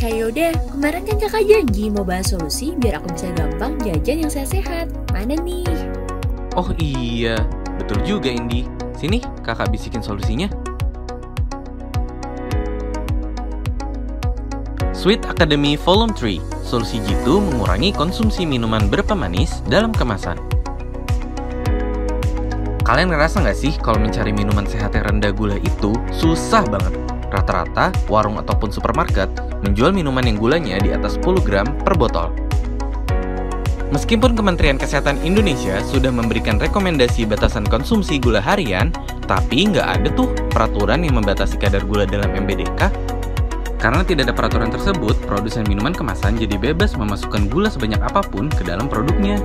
Kak Yoda, kemarin kan kakak janji mau bahas solusi biar aku bisa gampang jajan yang sehat-sehat. Mana nih? Oh iya, betul juga Indi. Sini, kakak bisikin solusinya. Sweet Academy Volume 3, solusi jitu mengurangi konsumsi minuman berpemanis dalam kemasan. Kalian ngerasa nggak sih kalau mencari minuman sehat yang rendah gula itu susah banget? Rata-rata, warung ataupun supermarket menjual minuman yang gulanya di atas 10 gram per botol. Meskipun Kementerian Kesehatan Indonesia sudah memberikan rekomendasi batasan konsumsi gula harian, tapi nggak ada tuh peraturan yang membatasi kadar gula dalam MBDK. Karena tidak ada peraturan tersebut, produsen minuman kemasan jadi bebas memasukkan gula sebanyak apa pun ke dalam produknya.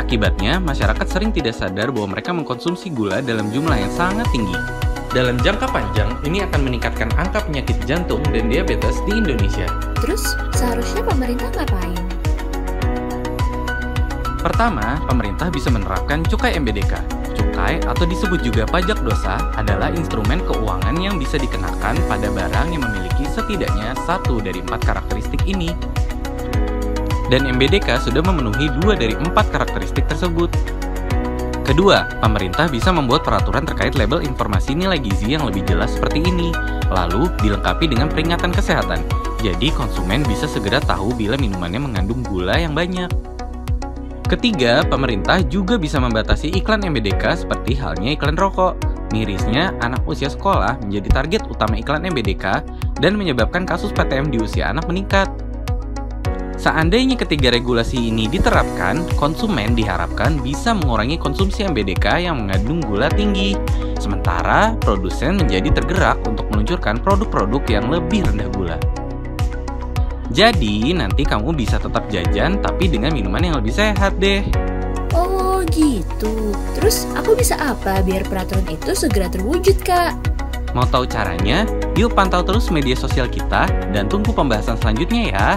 Akibatnya, masyarakat sering tidak sadar bahwa mereka mengkonsumsi gula dalam jumlah yang sangat tinggi. Dalam jangka panjang, ini akan meningkatkan angka penyakit jantung dan diabetes di Indonesia. Terus, seharusnya pemerintah ngapain? Pertama, pemerintah bisa menerapkan cukai MBDK. Cukai atau disebut juga pajak dosa adalah instrumen keuangan yang bisa dikenakan pada barang yang memiliki setidaknya satu dari empat karakteristik ini. Dan MBDK sudah memenuhi dua dari empat karakteristik tersebut. Kedua, pemerintah bisa membuat peraturan terkait label informasi nilai gizi yang lebih jelas seperti ini, lalu dilengkapi dengan peringatan kesehatan. Jadi konsumen bisa segera tahu bila minumannya mengandung gula yang banyak. Ketiga, pemerintah juga bisa membatasi iklan MBDK seperti halnya iklan rokok. Mirisnya, anak usia sekolah menjadi target utama iklan MBDK dan menyebabkan kasus PTM di usia anak meningkat. Seandainya ketiga regulasi ini diterapkan, konsumen diharapkan bisa mengurangi konsumsi MBDK yang mengandung gula tinggi. Sementara, produsen menjadi tergerak untuk meluncurkan produk-produk yang lebih rendah gula. Jadi, nanti kamu bisa tetap jajan tapi dengan minuman yang lebih sehat deh. Oh gitu. Terus aku bisa apa biar peraturan itu segera terwujud, Kak? Mau tahu caranya? Yuk pantau terus media sosial kita dan tunggu pembahasan selanjutnya ya.